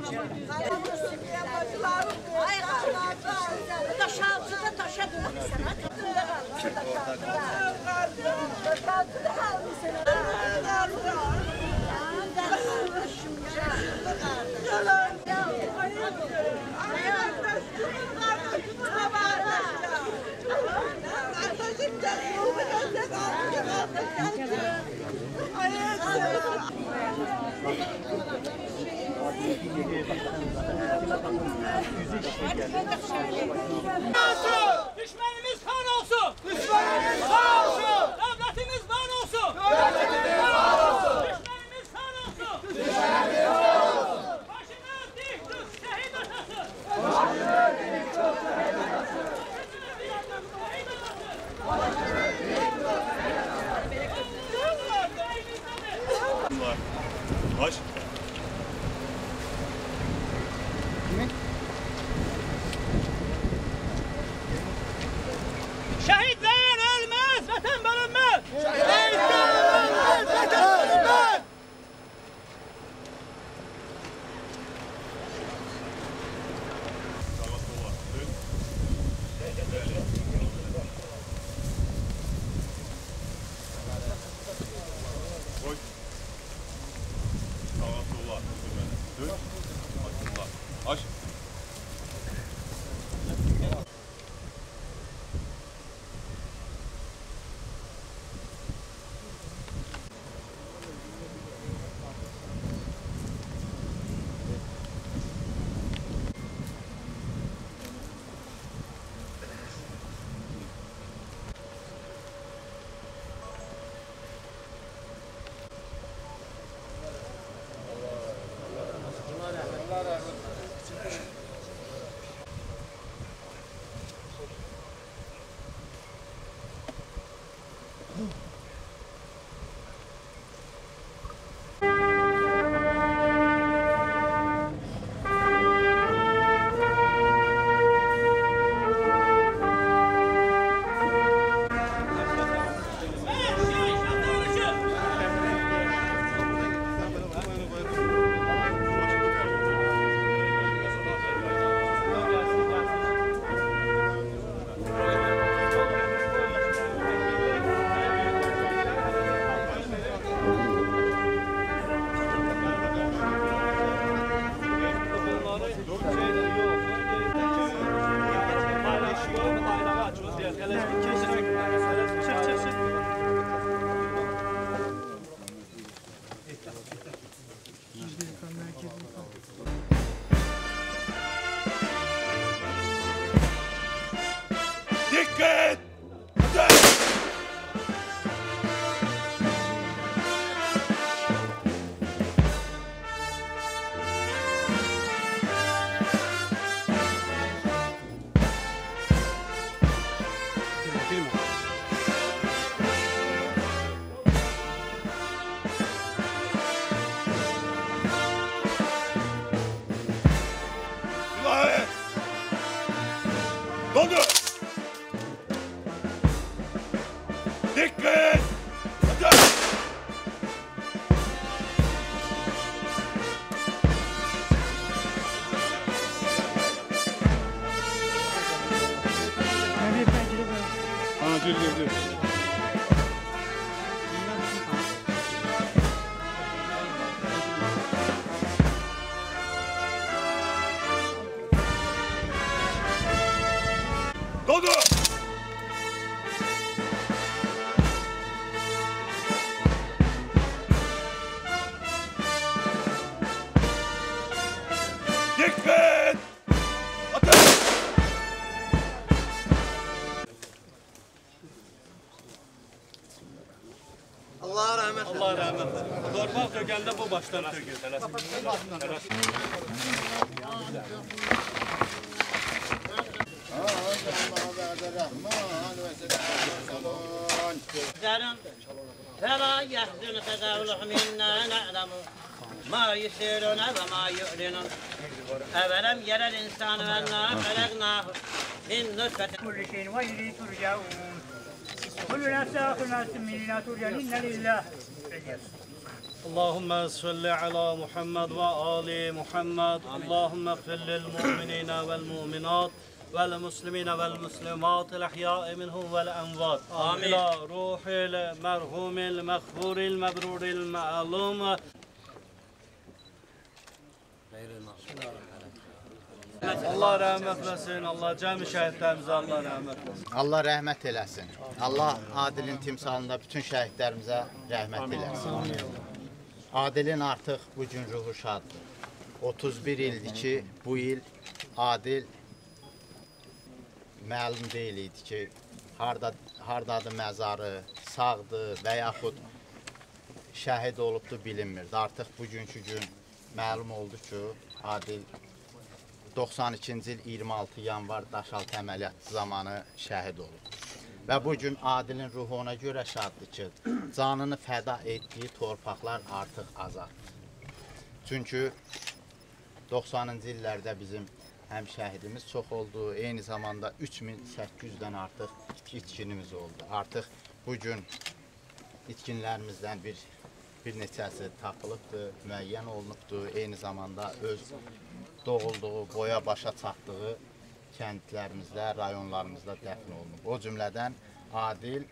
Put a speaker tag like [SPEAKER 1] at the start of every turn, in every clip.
[SPEAKER 1] Yeah.
[SPEAKER 2] Düşmanımız Julius. Kuşlar söküyor.
[SPEAKER 3] ترى يحزن تداولهم إنا نعلم ما يسيرون وما يعلنون أولم يرى الإنسان أنا خلقناه من نطفة
[SPEAKER 4] كل شيء وإليه ترجعون كل نفس أخذ نفس من ترجعون إن لله
[SPEAKER 2] اللهم صل على محمد وآل محمد اللهم اغفر للمؤمنين والمؤمنات والمسلمين والمسلمات الأحياء منهم والأموات
[SPEAKER 3] آمين.
[SPEAKER 2] إلى روح المرحوم المغفور المبرور المعلوم Allah rəhmət eləsin. Allah cəmi şəhidlərimizə Allah rəhmət eləsin.
[SPEAKER 5] Allah rəhmət eləsin. Allah Adilin timsalında bütün şəhidlərimizə rəhmət eləsin. Adilin artıq bu gün ruhu şaddır. 31 ildir ki, bu il Adil məlum deyil idi ki, harda hardadır məzarı, sağdır və yaxud şəhid olubdu bilinmirdi. Artıq bugünkü gün məlum oldu ki, Adil 92-ci il 26 yanvar Daşaltı əməliyyatı zamanı şəhid olub. Və bu gün Adilin ruhu ona görə şaddır ki, canını fəda etdiyi torpaqlar artıq azaddır. Çünki 90-cı illərdə bizim həm şəhidimiz çox oldu, eyni zamanda 3800-dən artıq itkinimiz oldu. Artıq bu gün itkinlərimizdən bir bir neçəsi tapılıbdır, müəyyən olunubdur. Eyni zamanda öz doğulduğu, boya başa çatdığı kəndlərimizdə, rayonlarımızda dəfn olunub. O cümlədən Adil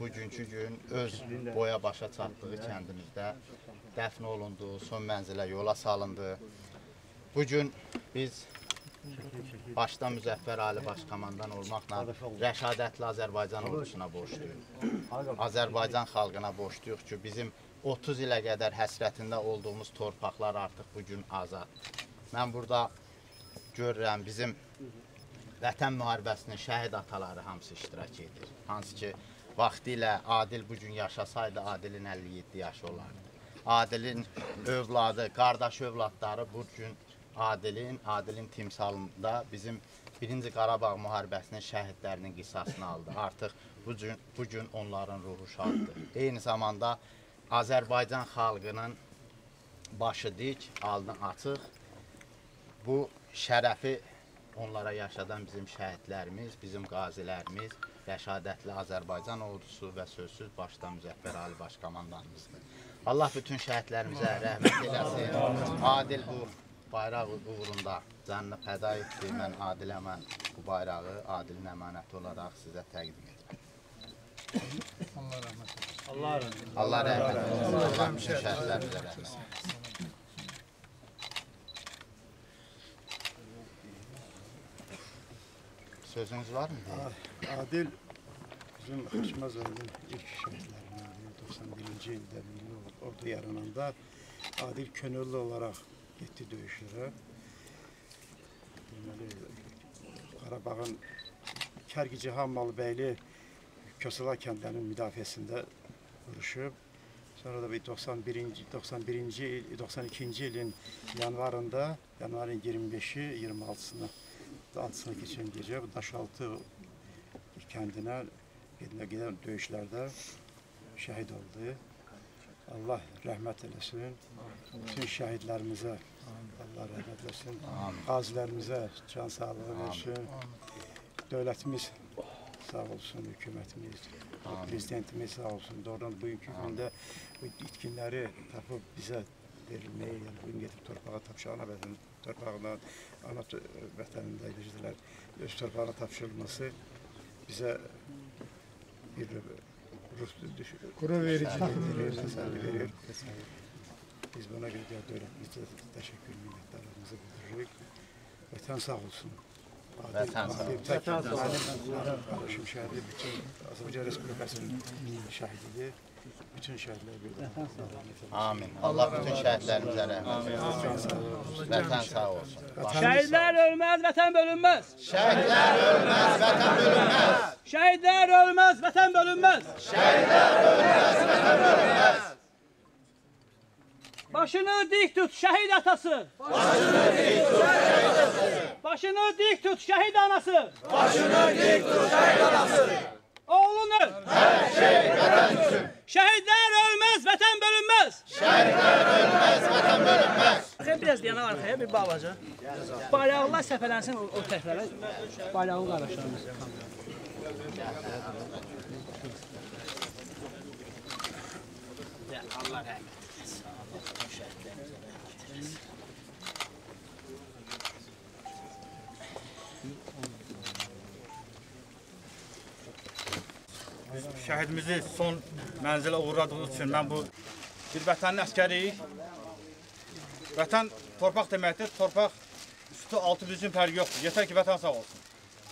[SPEAKER 5] bugünkü gün öz boya başa çatdığı kəndimizdə dəfn olundu, son mənzilə yola salındı. Bu gün biz başda Müzəffər Ali Başkomandan olmaqla rəşadətli Azərbaycan ordusuna borcluyuq. Azərbaycan xalqına borcluyuq ki, bizim 30 ilə qədər həsrətində olduğumuz torpaqlar artıq bu gün azaddır. Mən burada görürəm bizim Vətən müharibəsinin şəhid ataları hamısı iştirak edir. Hansı ki, vaxtilə Adil bu gün yaşasaydı, Adilin 57 yaşı olardı. Adilin övladı, qardaş övladları bu gün Adilin, Adilin timsalında bizim 1-ci Qarabağ müharibəsinin şəhidlərinin qisasını aldı. Artıq bu gün, bu gün onların ruhu şaddır. Eyni zamanda Azərbaycan xalqının başı dik, alnı açıq. Bu şərəfi onlara yaşadan bizim şəhidlərimiz, bizim qazilərimiz, rəşadətli Azərbaycan ordusu və sözsüz başda Müzəffər Ali Başkomandanımızdır. Allah bütün şəhidlərimizə rəhmət eləsin. Adil bu bayraq uğrunda canını fəda etdi. Mən Adilə mən bu bayrağı Adilin əmanəti olaraq sizə təqdim edirəm. Allah rəhmət eləsin. Allah bütün şəhidlərimizə rəhmət eləsin. Sözünüz var mı?
[SPEAKER 6] Adil bizim Xaçmaz oyunun ilk şəhidlərindən 91-ci ildə milli ordu yarananda Adil könüllü olaraq getdi döyüşlərə. Deməli Qarabağın Kərkici Hammalıbəyli Kösala kəndlərinin müdafiəsində vuruşub. Sonra da bir 91-ci 91-ci il 92-ci ilin yanvarında, yanvarın 25-i 26-sına altısına keçən gecə bu Daşaltı kəndinə gedinə gedən döyüşlərdə şəhid oldu. Allah rəhmət eləsin. Bütün şəhidlərimizə Allah rəhmət eləsin. Qazilərimizə can sağlığı versin. Dövlətimiz sağ olsun, hökumətimiz, prezidentimiz sağ olsun. Doğrudan bugünkü gündə bu itkinləri tapıb bizə verilməyi, yəni bugün gedib torpağa tapşı, ana vətən torpağından, ana t- vətənində edicilər, öz torpağına tapşırılması bizə bir ruh düş-
[SPEAKER 7] Qürur verici.
[SPEAKER 6] verir, təsəlli verir. Biz buna görə də dövlətimizə təşəkkür minnətdarlığımızı bildiririk. Vətən sağ olsun. Adil-
[SPEAKER 5] Vətən sağ
[SPEAKER 6] Adil tək mənim qardaşım şəhidi bütün Azərbaycan Respublikasının şəhididir. Bütün şəhidlər bir də.
[SPEAKER 5] Amin. Allah bütün şəhidlərimizə rəhmət eləsin. Vətən sağ olsun.
[SPEAKER 4] Şəhidlər ölməz, vətən bölünməz.
[SPEAKER 5] Şəhidlər ölməz, vətən bölünməz.
[SPEAKER 4] Şəhidlər ölməz, vətən bölünməz. Başını dik tut şəhid atası. Başını dik tut şəhid atası. Başını dik tut şəhid anası. Başını dik tut şəhid anası. Oğlun öl. Hər şey vətən üçün. Şəhidlər ölməz, vətən bölünməz. Şəhidlər ölməz, vətən bölünməz. Biraz yana arxaya bir balaca. Bayraqlar səpələnsin o, o tərəflərə. Bayrağın qardaşlarımız.
[SPEAKER 3] Allah rəhmət
[SPEAKER 8] şəhidimizi son mənzilə uğurladığınız üçün mən bu bir vətənin əskəriyik. Vətən torpaq deməkdir. Torpaq üstü altı bizim fərqi yoxdur. Yetər ki, vətən sağ olsun.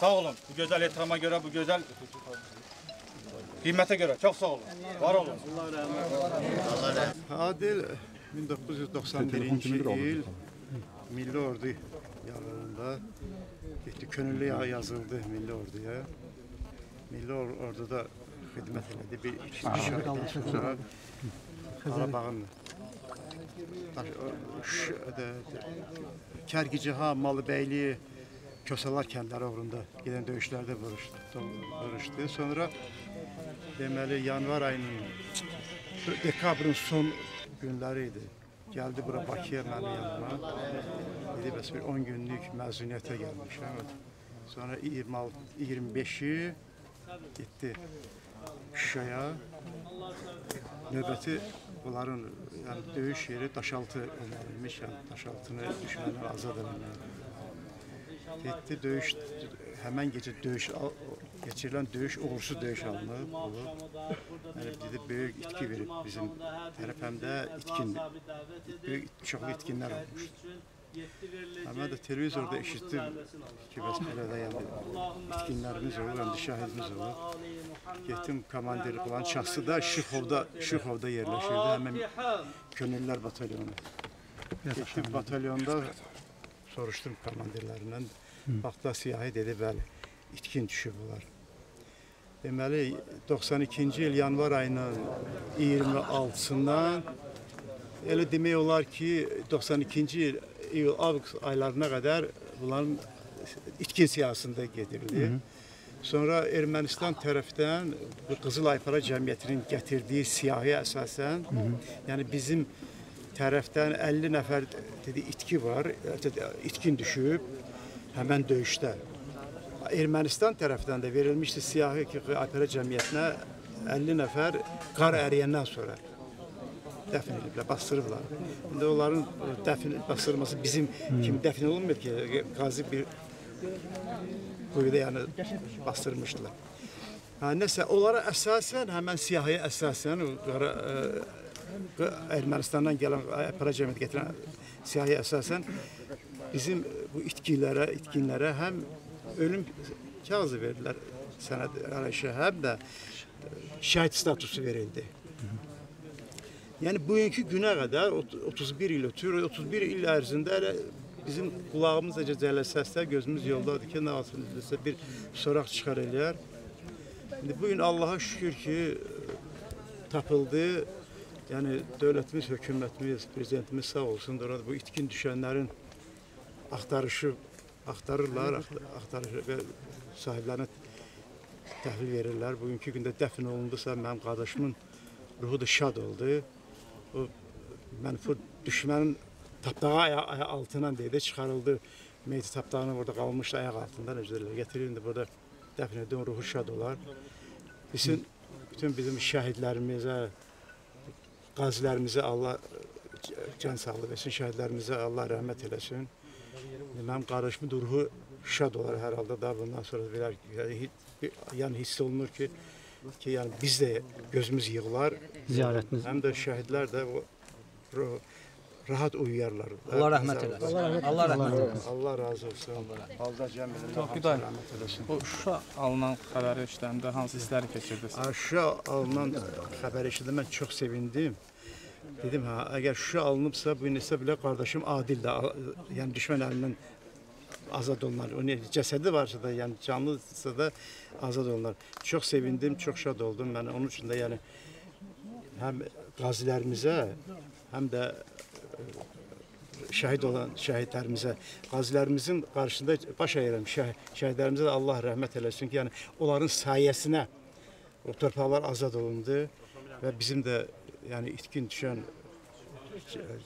[SPEAKER 8] Sağ olun. Bu gözəl ehtirama görə, bu gözəl qiymətə görə. Çox sağ olun. Var olun.
[SPEAKER 6] Adil 1991-ci il Milli Ordu yanında getdi. Könüllü ya- yazıldı Milli Orduya. Milli Or- Orduda xidmət elədi. Bir şəhərdən sonra Qarabağın Kərkicaha, Malıbəyli, Kösalar kəndləri uğrunda gedən döyüşlərdə vuruşdu. vuruşdu. Sonra deməli yanvar ayının dekabrın son günləri idi. Gəldi bura Bakıya mənim yanıma. Dedi bəs bir 10 günlük məzuniyyətə gəlmişəm. Sonra 26 25-i getdi Şuşaya. Növbəti bunların yəni döyüş yeri Daşaltı olmalıymış. Yəni Daşaltını düşməndən azad etmək. Getdi döyüş həmən gecə döyüş keçirilən döyüş uğursuz döyüş alınıb. olub. Yəni dedi böyük itki verib bizim tərəf həm də itkin böyük çoxlu itkinlər olmuş. Mən də televizorda eşitdim ki, bəs belə də yəni itkinlərimiz olub, həm də şahidimiz olub. Getdim komandir olan şəxsi də Şıxovda, Şıxovda yerləşirdi, həmin könüllülər batalyonu. Getdim batalyonda soruşdum komandirlərindən. Baxda siyahi dedi, bəli, itkin düşüb onlar. Deməli 92-ci il yanvar ayının 26-sından elə demək olar ki, 92-ci il iyul avqust aylarına qədər bunların itkin siyasında gedirdi. Sonra Ermənistan tərəfdən Qızıl Aypara Cəmiyyətinin gətirdiyi siyahıya əsasən, yəni bizim tərəfdən 50 nəfər dedi itki var, itkin düşüb həmən döyüşdə. Ermənistan tərəfdən də verilmişdi siyahı ki, Aypara Cəmiyyətinə 50 nəfər qar əriyəndən sonra dəfn ediblər, bastırıblar. İndi onların dəfn bastırılması bizim kimi dəfn olunmur ki, qazi bir quyuda yəni bastırmışdılar. Ha, nəsə onlara əsasən həmən siyahıya əsasən qara ə, q- Ermənistandan gələn para cəmiyyət gətirən siyahıya əsasən bizim bu itkilərə, itkinlərə həm ölüm kağızı verdilər sənəd arayışı, həm də şəhid statusu verildi. Yəni bugünkü günə qədər ot- 31 il ötür, 31 il ərzində elə bizim qulağımız necə cələ səslər, gözümüz yoldadır ki, nə vaxtsa bir soraq çıxar eləyər. İndi bu gün Allaha şükür ki tapıldı. Yəni dövlətimiz, hökumətimiz, prezidentimiz sağ olsun, orada bu itkin düşənlərin axtarışı axtarırlar, axt- axtarışı və sahiblərinə təhvil verirlər. Bugünkü gündə dəfn olundusa mənim qardaşımın ruhu da şad oldu. Mənfur düşmənin tapdağı aya, aya altından deydə çıxarıldı. Meyti tapdağını burada qalmışdı ayaq altından özləri gətirildi burada dəfn edildi. Ruhu şad olar. Bütün bütün bizim şəhidlərimizə, qazilərimizə Allah can sağlığı versin, şəhidlərimizə Allah rəhmət eləsin. Mənim qardaşımın da ruhu şad olar hər halda da bundan sonra hi- yəni hiss olunur ki, ki yəni biz də gözümüz yığılar.
[SPEAKER 9] Ziyarətiniz.
[SPEAKER 6] Həm də şəhidlər də rahat uyuyarlar.
[SPEAKER 9] Allah rəhmət eləsin. Allah rəhmət eləsin.
[SPEAKER 6] Allah razı olsun. Allah cəmiyyətin
[SPEAKER 10] Güday.
[SPEAKER 6] rəhmət eləsin.
[SPEAKER 10] Bu Şuşa alınan xəbəri eşidəndə hansı hissləri keçirdiniz?
[SPEAKER 6] Şuşa alınan xəbər eşidə mən çox sevindim. Dedim ha, əgər Şuşa alınıbsa bu neçə bilə qardaşım Adil də yəni düşmən əlindən azad olunar. O cəsədi varsa da, yəni canlısa da azad olunar. Çox sevindim, çox şad oldum. Mən onun üçün də yəni həm qazilərimizə, həm də e, şəhid olan şəhidlərimizə, qazilərimizin qarşısında baş əyirəm. Şəh, şəhidlərimizə də Allah rəhmət eləsin ki, yəni onların sayəsinə o torpaqlar azad olundu və bizim də yəni itkin düşən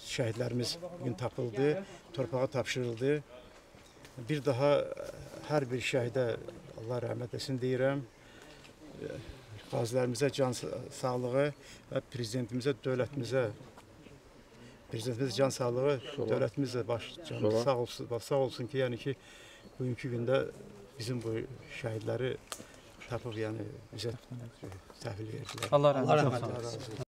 [SPEAKER 6] şəhidlərimiz bu gün tapıldı, torpağa tapşırıldı. Bir daha hər bir şəhidə Allah rəhmət etsin deyirəm. Qazilərimizə can sa- sağlığı və prezidentimizə, dövlətimizə prezidentimizə can sağlığı, dövlətimiz də baş can sağ olsun, sağ olsun ki, yəni ki bugünkü gündə bizim bu şəhidləri tapıb yəni bizə təhvil verdilər.
[SPEAKER 10] Allah rəhmət
[SPEAKER 9] Allah